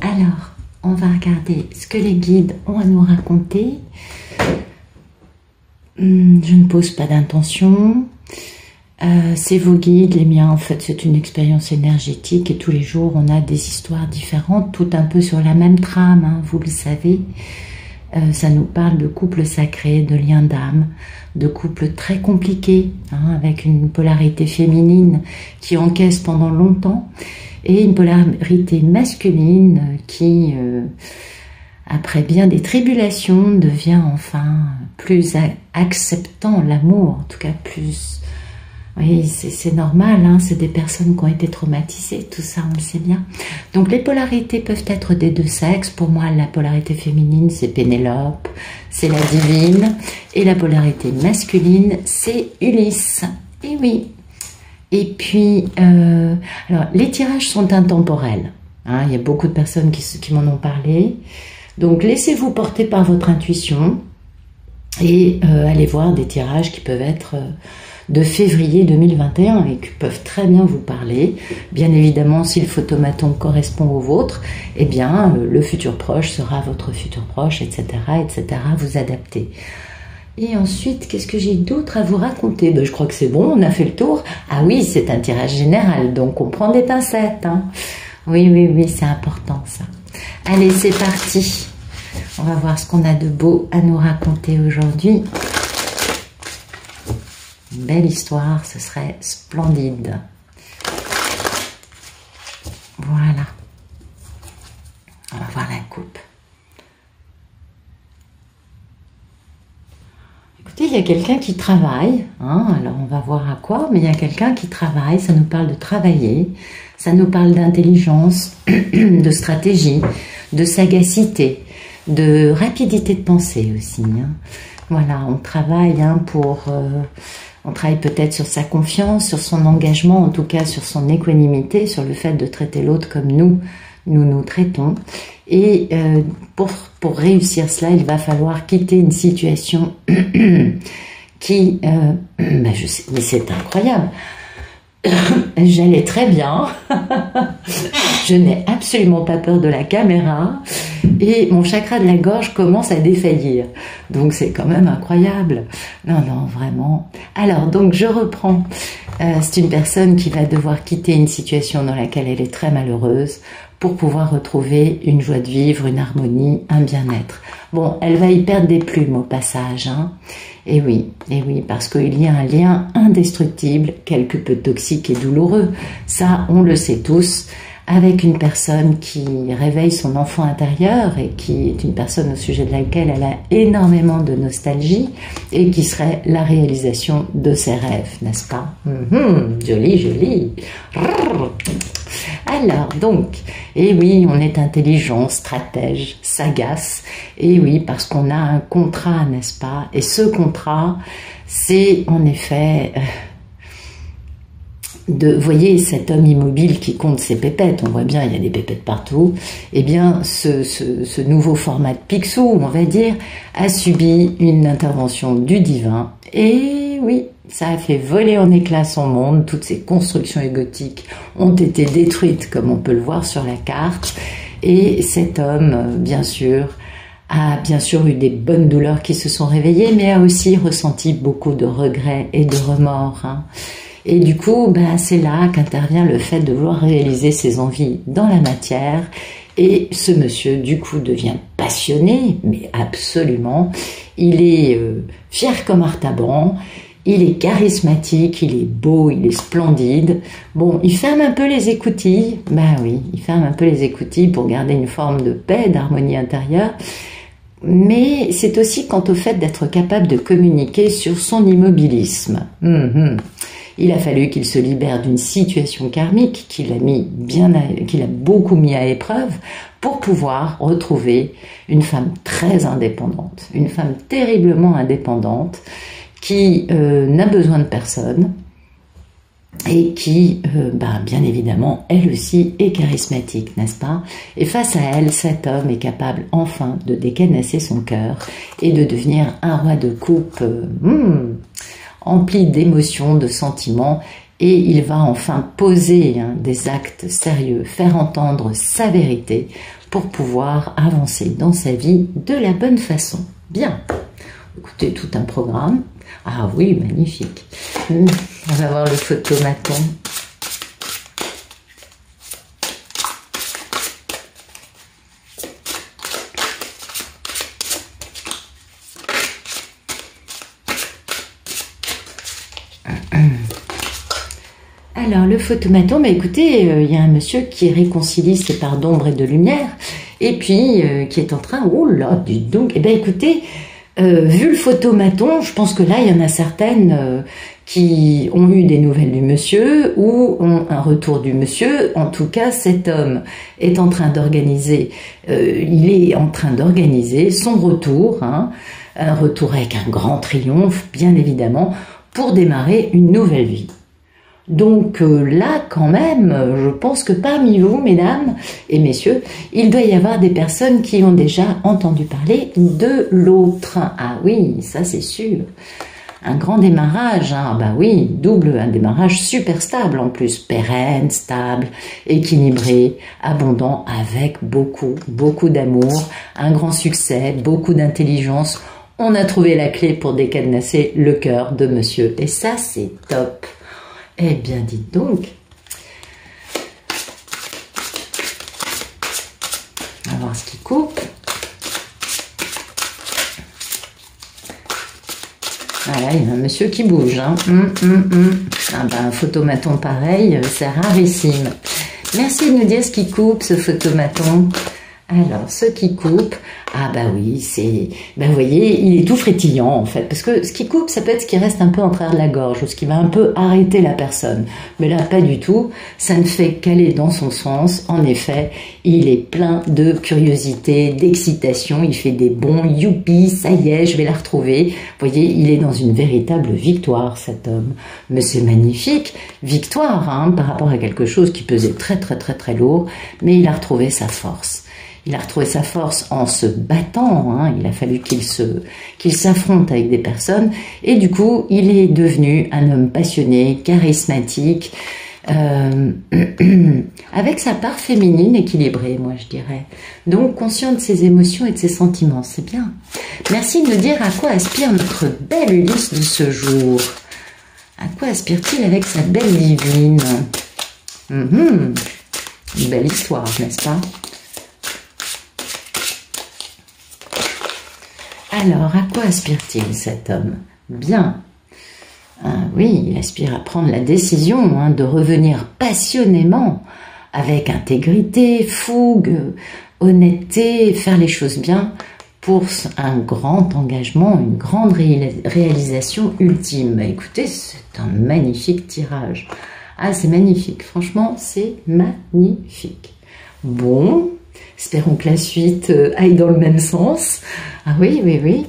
Alors, on va regarder ce que les guides ont à nous raconter. Hmm, je ne pose pas d'intention. Euh, c'est vos guides, les miens en fait c'est une expérience énergétique et tous les jours on a des histoires différentes, tout un peu sur la même trame, hein, vous le savez. Euh, ça nous parle de couples sacrés, de liens d'âme, de couples très compliqués, hein, avec une polarité féminine qui encaisse pendant longtemps et une polarité masculine qui, euh, après bien des tribulations, devient enfin plus acceptant l'amour, en tout cas plus oui, c'est normal, hein, c'est des personnes qui ont été traumatisées, tout ça, on le sait bien. Donc les polarités peuvent être des deux sexes. Pour moi, la polarité féminine, c'est Pénélope, c'est la divine. Et la polarité masculine, c'est Ulysse. Et oui. Et puis, euh, alors, les tirages sont intemporels. Hein, il y a beaucoup de personnes qui, m'en ont parlé. Donc laissez-vous porter par votre intuition et euh, allez voir des tirages qui peuvent être... Euh, de février 2021 et qui peuvent très bien vous parler. Bien évidemment, si le photomaton correspond au vôtre, eh bien, euh, le futur proche sera votre futur proche, etc., etc., vous adaptez. Et ensuite, qu'est-ce que j'ai d'autre à vous raconter? Ben, Je crois que c'est bon, on a fait le tour. Ah oui, c'est un tirage général, donc on prend des pincettes. Hein. Oui, oui, oui, c'est important ça. Allez, c'est parti. On va voir ce qu'on a de beau à nous raconter aujourd'hui. Une belle histoire, ce serait splendide. Voilà. On va voir la coupe. Il y a quelqu'un qui travaille. Hein, alors on va voir à quoi, mais il y a quelqu'un qui travaille. Ça nous parle de travailler. Ça nous parle d'intelligence, de stratégie, de sagacité, de rapidité de pensée aussi. Hein. Voilà, on travaille hein, pour... Euh, on travaille peut-être sur sa confiance, sur son engagement, en tout cas sur son équanimité, sur le fait de traiter l'autre comme nous, nous nous traitons. Et euh, pour, pour réussir cela, il va falloir quitter une situation qui, euh, ben mais c'est incroyable. J'allais très bien. je n'ai absolument pas peur de la caméra. Et mon chakra de la gorge commence à défaillir. Donc c'est quand même incroyable. Non, non, vraiment. Alors, donc je reprends. Euh, c'est une personne qui va devoir quitter une situation dans laquelle elle est très malheureuse pour pouvoir retrouver une joie de vivre, une harmonie, un bien-être. Bon, elle va y perdre des plumes au passage. Hein. Et oui, et oui, parce qu'il y a un lien indestructible, quelque peu toxique et douloureux. Ça, on le sait tous avec une personne qui réveille son enfant intérieur et qui est une personne au sujet de laquelle elle a énormément de nostalgie et qui serait la réalisation de ses rêves, n'est-ce pas? Mhm, Joli, joli. Alors, donc, et oui, on est intelligent, stratège, sagace, et oui, parce qu'on a un contrat, n'est-ce pas? Et ce contrat, c'est en effet... Euh, de, voyez, cet homme immobile qui compte ses pépettes, on voit bien, il y a des pépettes partout, eh bien, ce, nouveau format de Picsou, on va dire, a subi une intervention du divin, et oui, ça a fait voler en éclats son monde, toutes ses constructions égotiques ont été détruites, comme on peut le voir sur la carte, et cet homme, bien sûr, a bien sûr eu des bonnes douleurs qui se sont réveillées, mais a aussi ressenti beaucoup de regrets et de remords. Hein. Et du coup, ben, c'est là qu'intervient le fait de vouloir réaliser ses envies dans la matière. Et ce monsieur, du coup, devient passionné, mais absolument. Il est euh, fier comme Artaban. Il est charismatique, il est beau, il est splendide. Bon, il ferme un peu les écoutilles. Ben oui, il ferme un peu les écoutilles pour garder une forme de paix, d'harmonie intérieure. Mais c'est aussi quant au fait d'être capable de communiquer sur son immobilisme. Hum, hum. Il a fallu qu'il se libère d'une situation karmique qu'il a mis bien, qu'il a beaucoup mis à épreuve pour pouvoir retrouver une femme très indépendante, une femme terriblement indépendante qui euh, n'a besoin de personne et qui, euh, ben, bien évidemment, elle aussi est charismatique, n'est-ce pas? Et face à elle, cet homme est capable enfin de décanasser son cœur et de devenir un roi de coupe. Euh, hmm, empli d'émotions, de sentiments et il va enfin poser hein, des actes sérieux, faire entendre sa vérité pour pouvoir avancer dans sa vie de la bonne façon. Bien, écoutez, tout un programme. Ah oui, magnifique. On va voir le photomaton. Le photomaton, mais écoutez, euh, il y a un monsieur qui réconcilie ses parts d'ombre et de lumière, et puis euh, qui est en train, oh là, dis donc, eh bien écoutez, euh, vu le photomaton, je pense que là, il y en a certaines qui ont eu des nouvelles du monsieur ou ont un retour du monsieur. En tout cas, cet homme est en train d'organiser, il est en train d'organiser son retour, hein, un retour avec un grand triomphe, bien évidemment, pour démarrer une nouvelle vie. Donc euh, là, quand même, je pense que parmi vous, mesdames et messieurs, il doit y avoir des personnes qui ont déjà entendu parler de l'autre. Ah oui, ça c'est sûr. Un grand démarrage, hein. bah oui, double, un démarrage super stable en plus, pérenne, stable, équilibré, abondant, avec beaucoup, beaucoup d'amour, un grand succès, beaucoup d'intelligence. On a trouvé la clé pour décadenasser le cœur de monsieur. Et ça, c'est top. Eh bien, dites donc. On va voir ce qui coupe. Voilà, il y a un monsieur qui bouge. Hein. Hum, hum, hum. Ah ben, un photomaton pareil, c'est rarissime. Merci de nous dire ce qui coupe, ce photomaton. Alors, ce qui coupe, ah bah oui, c'est, ben vous voyez, il est tout frétillant en fait, parce que ce qui coupe, ça peut être ce qui reste un peu en travers de la gorge, ou ce qui va un peu arrêter la personne. Mais là, pas du tout, ça ne fait qu'aller dans son sens. En effet, il est plein de curiosité, d'excitation, il fait des bons youpi, ça y est, je vais la retrouver. Vous voyez, il est dans une véritable victoire, cet homme. Mais c'est magnifique, victoire, hein, par rapport à quelque chose qui pesait très très très très lourd, mais il a retrouvé sa force. Il a retrouvé sa force en se battant. Hein. Il a fallu qu'il se qu'il s'affronte avec des personnes et du coup il est devenu un homme passionné, charismatique, euh, avec sa part féminine équilibrée, moi je dirais. Donc conscient de ses émotions et de ses sentiments, c'est bien. Merci de nous dire à quoi aspire notre belle Ulysse de ce jour. À quoi aspire-t-il avec sa belle divine? Mhm. Une belle histoire, n'est-ce pas? Alors, à quoi aspire-t-il cet homme? Bien. Ah, oui, il aspire à prendre la décision hein, de revenir passionnément, avec intégrité, fougue, honnêteté, faire les choses bien pour un grand engagement, une grande réalisation ultime. Bah, écoutez, c'est un magnifique tirage. Ah, c'est magnifique. Franchement, c'est magnifique. Bon, Espérons que la suite euh, aille dans le même sens. Ah oui, oui, oui.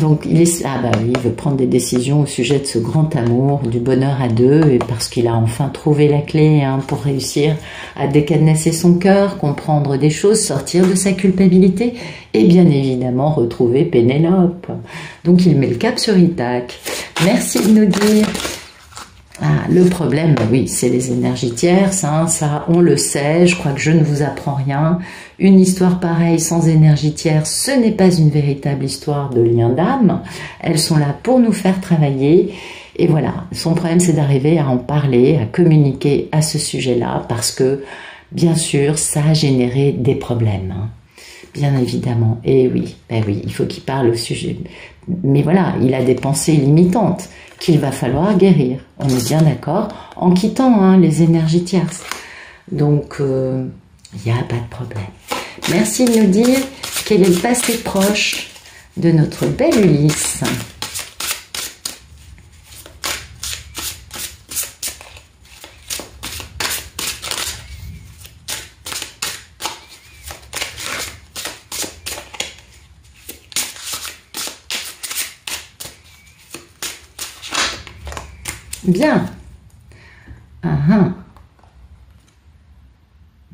Donc il est ah bah il veut prendre des décisions au sujet de ce grand amour, du bonheur à deux, et parce qu'il a enfin trouvé la clé hein, pour réussir à décadenasser son cœur, comprendre des choses, sortir de sa culpabilité, et bien évidemment retrouver Pénélope. Donc il met le cap sur Ithac. Merci de nous dire le problème, oui, c'est les énergies tierces, hein, ça on le sait, je crois que je ne vous apprends rien. Une histoire pareille sans énergie tierce, ce n'est pas une véritable histoire de lien d'âme. Elles sont là pour nous faire travailler. Et voilà, son problème c'est d'arriver à en parler, à communiquer à ce sujet-là, parce que bien sûr, ça a généré des problèmes. Hein. Bien évidemment. Et oui, ben oui, il faut qu'il parle au sujet. Mais voilà, il a des pensées limitantes qu'il va falloir guérir. On est bien d'accord, en quittant hein, les énergies tierces. Donc, il euh, n'y a pas de problème. Merci de nous dire quel est le passé proche de notre belle Ulysse. Bien. Uh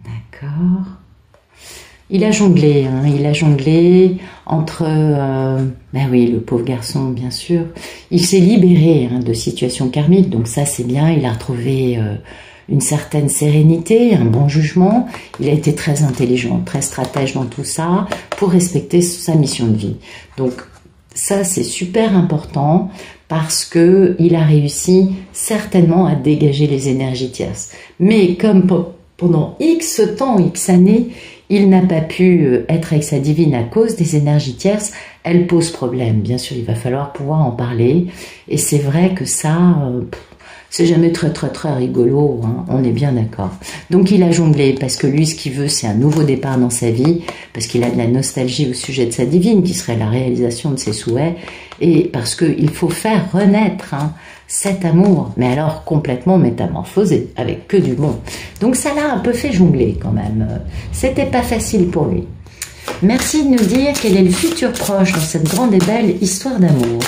D'accord. il a jonglé, hein, il a jonglé entre, euh, ben oui, le pauvre garçon, bien sûr. Il s'est libéré hein, de situations karmiques, donc ça c'est bien. Il a retrouvé euh, une certaine sérénité, un bon jugement. Il a été très intelligent, très stratège dans tout ça pour respecter sa mission de vie. Donc ça c'est super important parce que il a réussi certainement à dégager les énergies tierces. Mais comme pendant X temps, X années, il n'a pas pu euh, être avec sa divine à cause des énergies tierces, elle pose problème. Bien sûr, il va falloir pouvoir en parler. Et c'est vrai que ça, euh, c'est jamais très très très rigolo, hein, on est bien d'accord. Donc il a jonglé parce que lui ce qu'il veut c'est un nouveau départ dans sa vie, parce qu'il a de la nostalgie au sujet de sa divine qui serait la réalisation de ses souhaits, et parce qu'il faut faire renaître hein, cet amour, mais alors complètement métamorphosé, avec que du bon. Donc ça l'a un peu fait jongler quand même, c'était pas facile pour lui. Merci de nous dire quel est le futur proche dans cette grande et belle histoire d'amour.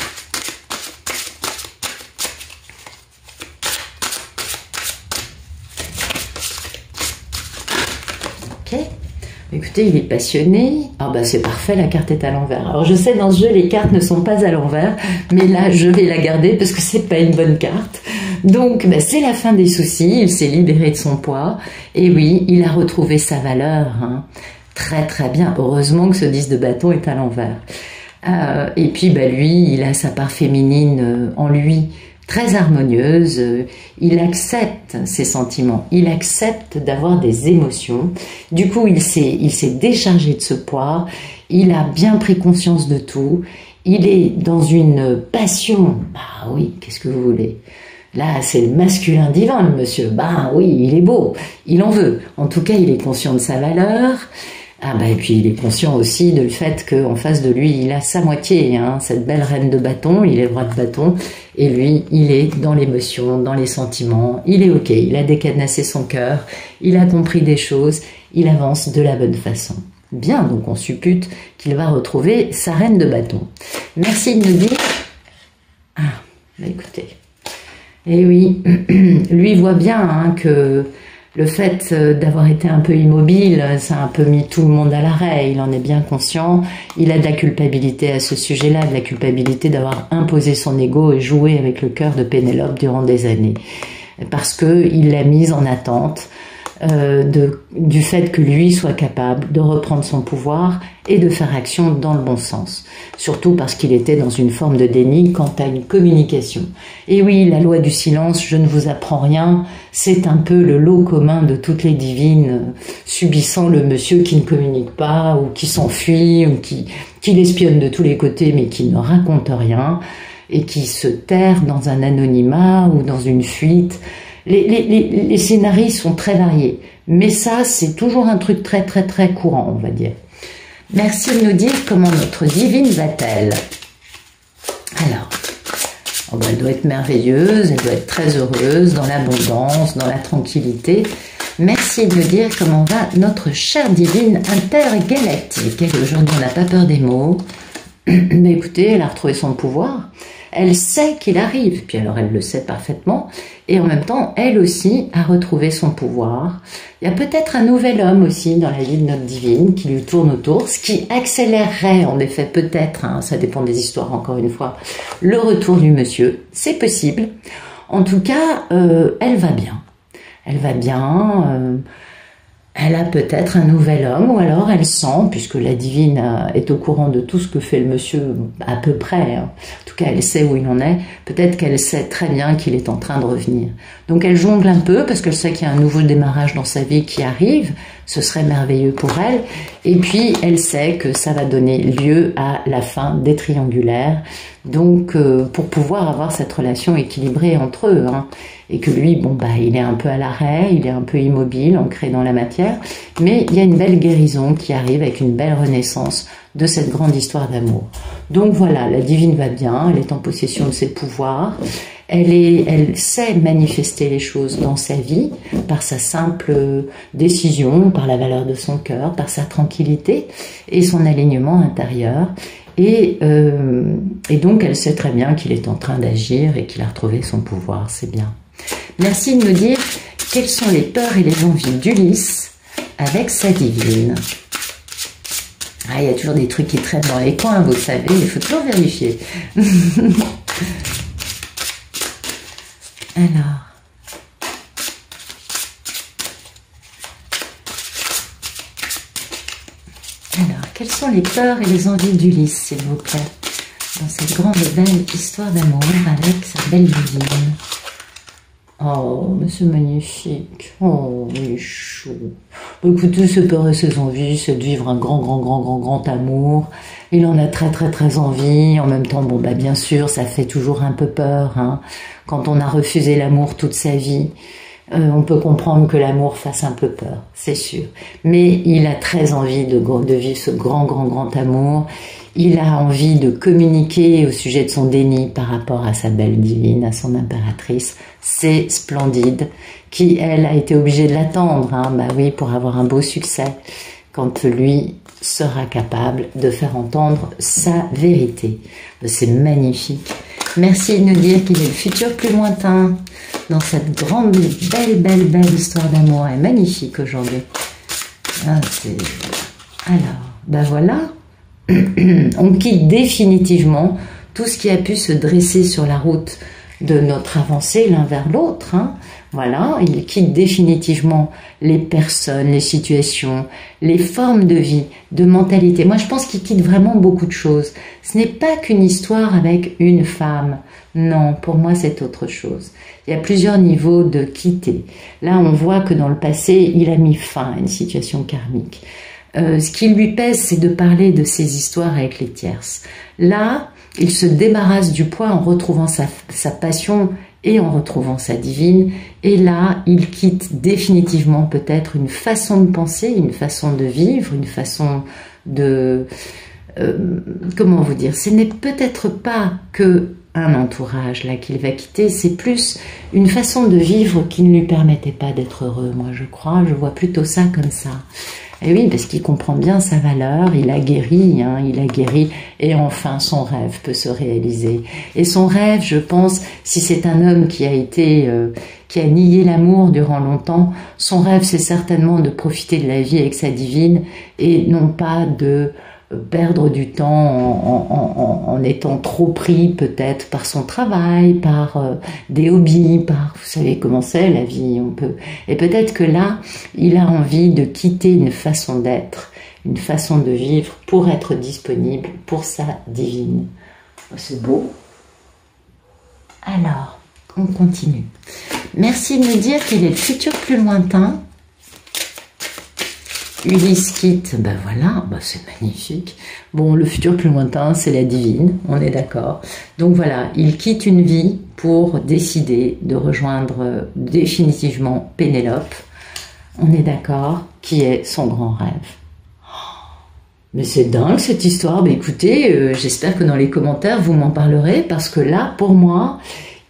Il est passionné. Ah bah c'est parfait, la carte est à l'envers. Alors je sais dans ce jeu les cartes ne sont pas à l'envers, mais là je vais la garder parce que c'est pas une bonne carte. Donc bah, c'est la fin des soucis, il s'est libéré de son poids et oui, il a retrouvé sa valeur. Hein. Très très bien. Heureusement que ce 10 de bâton est à l'envers. Euh, et puis bah lui, il a sa part féminine euh, en lui très harmonieuse, il accepte ses sentiments, il accepte d'avoir des émotions. Du coup, il s'est, il s'est déchargé de ce poids, il a bien pris conscience de tout, il est dans une passion. Bah oui, qu'est-ce que vous voulez? Là, c'est le masculin divin, le monsieur. Bah oui, il est beau, il en veut. En tout cas, il est conscient de sa valeur. Ah bah et puis il est conscient aussi du fait qu'en face de lui, il a sa moitié, hein, cette belle reine de bâton, il est roi de bâton, et lui, il est dans l'émotion, dans les sentiments, il est ok, il a décadenassé son cœur, il a compris des choses, il avance de la bonne façon. Bien, donc on suppute qu'il va retrouver sa reine de bâton. Merci de nous dire... Ah, bah écoutez. Eh oui, lui voit bien hein, que le fait euh, d'avoir été un peu immobile, ça a un peu mis tout le monde à l'arrêt. Il en est bien conscient. Il a de la culpabilité à ce sujet-là, de la culpabilité d'avoir imposé son ego et joué avec le cœur de Pénélope durant des années. Parce qu'il l'a mise en attente euh, de, du fait que lui soit capable de reprendre son pouvoir et de faire action dans le bon sens. Surtout parce qu'il était dans une forme de déni quant à une communication. Et oui, la loi du silence, je ne vous apprends rien, c'est un peu le lot commun de toutes les divines subissant le monsieur qui ne communique pas ou qui s'enfuit ou qui, qui l'espionne de tous les côtés mais qui ne raconte rien et qui se terre dans un anonymat ou dans une fuite les, scénarios sont très variés, mais ça, c'est toujours un truc très, très, très courant, on va dire. Merci de nous dire comment notre divine va-t-elle. Alors, oh ben, elle doit être merveilleuse, elle doit être très heureuse, dans l'abondance, dans la tranquillité. Merci de nous dire comment va notre chère divine intergalactique. aujourd'hui, on n'a pas peur des mots. Mais écoutez, elle a retrouvé son pouvoir elle sait qu'il arrive, puis alors elle le sait parfaitement, et en même temps, elle aussi a retrouvé son pouvoir. Il y a peut-être un nouvel homme aussi dans la vie de notre divine qui lui tourne autour, ce qui accélérerait en effet peut-être, hein, ça dépend des histoires encore une fois, le retour du monsieur. C'est possible. En tout cas, euh, elle va bien. Elle va bien. Euh, elle a peut-être un nouvel homme, ou alors elle sent, puisque la divine euh, est au courant de tout ce que fait le monsieur à peu près, hein. en tout cas elle sait où il en est, peut-être qu'elle sait très bien qu'il est en train de revenir. Donc elle jongle un peu, parce qu'elle sait qu'il y a un nouveau démarrage dans sa vie qui arrive, ce serait merveilleux pour elle, et puis elle sait que ça va donner lieu à la fin des triangulaires, donc euh, pour pouvoir avoir cette relation équilibrée entre eux. Hein et que lui, bon, bah, il est un peu à l'arrêt, il est un peu immobile, ancré dans la matière, mais il y a une belle guérison qui arrive avec une belle renaissance de cette grande histoire d'amour. Donc voilà, la divine va bien, elle est en possession de ses pouvoirs, elle, est, elle sait manifester les choses dans sa vie par sa simple décision, par la valeur de son cœur, par sa tranquillité et son alignement intérieur. Et, euh, et donc elle sait très bien qu'il est en train d'agir et qu'il a retrouvé son pouvoir, c'est bien. Merci de nous dire quelles sont les peurs et les envies d'Ulysse avec sa divine. Ah, il y a toujours des trucs qui traînent dans les coins, vous savez, il faut toujours vérifier. Alors. Alors, quelles sont les peurs et les envies d'Ulysse, s'il vous plaît, dans cette grande belle histoire d'amour avec sa belle divine? Oh, mais c'est magnifique. Oh, il est chaud. Écoutez, ses peurs et ses envies, c'est de vivre un grand, grand, grand, grand, grand amour. Il en a très, très, très envie. En même temps, bon, bah, bien sûr, ça fait toujours un peu peur, hein. Quand on a refusé l'amour toute sa vie, euh, on peut comprendre que l'amour fasse un peu peur, c'est sûr. Mais il a très envie de, de vivre ce grand, grand, grand amour. Il a envie de communiquer au sujet de son déni par rapport à sa belle divine, à son impératrice. C'est splendide. Qui, elle, a été obligée de l'attendre, hein, bah oui, pour avoir un beau succès, quand lui sera capable de faire entendre sa vérité. C'est magnifique. Merci de nous dire qu'il est le futur plus lointain dans cette grande, belle, belle, belle histoire d'amour. Elle est magnifique aujourd'hui. Ah, Alors, ben voilà. On quitte définitivement tout ce qui a pu se dresser sur la route de notre avancée l'un vers l'autre. Hein. Voilà, il quitte définitivement les personnes, les situations, les formes de vie, de mentalité. Moi, je pense qu'il quitte vraiment beaucoup de choses. Ce n'est pas qu'une histoire avec une femme. Non, pour moi, c'est autre chose. Il y a plusieurs niveaux de quitter. Là, on voit que dans le passé, il a mis fin à une situation karmique. Euh, ce qui lui pèse, c'est de parler de ses histoires avec les tierces. Là, il se débarrasse du poids en retrouvant sa, sa passion et en retrouvant sa divine. Et là, il quitte définitivement peut-être une façon de penser, une façon de vivre, une façon de... Euh, comment vous dire Ce n'est peut-être pas que un entourage là qu'il va quitter, c'est plus une façon de vivre qui ne lui permettait pas d'être heureux, moi je crois, je vois plutôt ça comme ça. Et oui, parce qu'il comprend bien sa valeur, il a guéri, hein, il a guéri, et enfin son rêve peut se réaliser. Et son rêve, je pense, si c'est un homme qui a été, euh, qui a nié l'amour durant longtemps, son rêve c'est certainement de profiter de la vie avec sa divine et non pas de perdre du temps en, étant trop pris peut-être par son travail, par euh, des hobbies, par vous savez comment c'est la vie, on peut. Et peut-être que là, il a envie de quitter une façon d'être, une façon de vivre pour être disponible pour sa divine. Oh, c'est beau. Alors, on continue. Merci de me dire quel est le futur plus lointain Ulysse quitte, ben voilà, ben c'est magnifique. Bon, le futur plus lointain, c'est la divine, on est d'accord. Donc voilà, il quitte une vie pour décider de rejoindre définitivement Pénélope, on est d'accord, qui est son grand rêve. Mais c'est dingue cette histoire. Ben écoutez, euh, j'espère que dans les commentaires vous m'en parlerez parce que là, pour moi,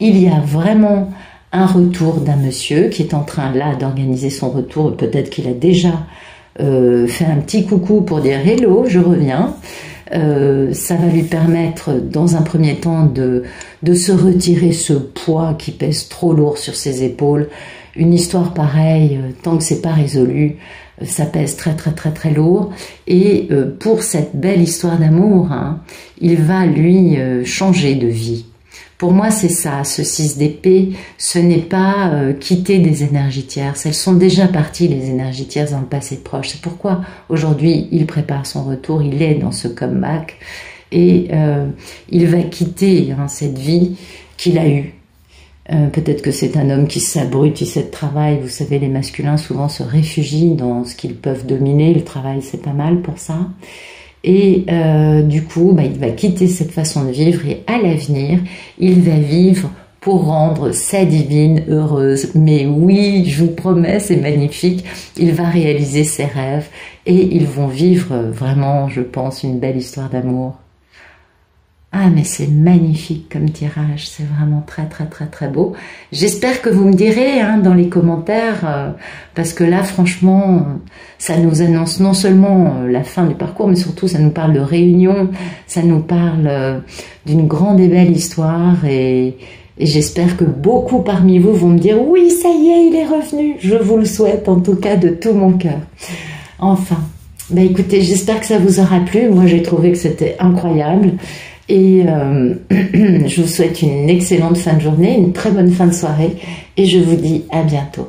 il y a vraiment un retour d'un monsieur qui est en train là d'organiser son retour. Peut-être qu'il a déjà euh, fait un petit coucou pour dire hello, je reviens. Euh, ça va lui permettre, dans un premier temps, de, de se retirer ce poids qui pèse trop lourd sur ses épaules. Une histoire pareille, euh, tant que c'est pas résolu, euh, ça pèse très très très très lourd. Et pour cette belle histoire d'amour, hein, il va lui changer de vie. Pour moi, c'est ça, ce 6 d'épée, ce n'est pas euh, quitter des énergies tierces. Elles sont déjà parties, les énergies tierces, dans le passé proche. C'est pourquoi aujourd'hui, il prépare son retour, il est dans ce comeback et euh, il va quitter hein, cette vie qu'il a eue. Euh, peut-être que c'est un homme qui s'abrutissait de travail. Vous savez, les masculins souvent se réfugient dans ce qu'ils peuvent dominer. Le travail, c'est pas mal pour ça. Et euh, du coup, bah, il va quitter cette façon de vivre et à l'avenir, il va vivre pour rendre sa divine heureuse. Mais oui, je vous promets, c'est magnifique. Il va réaliser ses rêves et ils vont vivre vraiment, je pense, une belle histoire d'amour. Ah mais c'est magnifique comme tirage, c'est vraiment très très très très beau. J'espère que vous me direz hein, dans les commentaires, euh, parce que là franchement, ça nous annonce non seulement euh, la fin du parcours, mais surtout ça nous parle de réunion, ça nous parle euh, d'une grande et belle histoire, et, j'espère que beaucoup parmi vous vont me dire oui ça y est, il est revenu. Je vous le souhaite en tout cas de tout mon cœur. Enfin, Bah écoutez, j'espère que ça vous aura plu. Moi, j'ai trouvé que c'était incroyable. Et euh, je vous souhaite une excellente fin de journée, une très bonne fin de soirée. Et je vous dis à bientôt.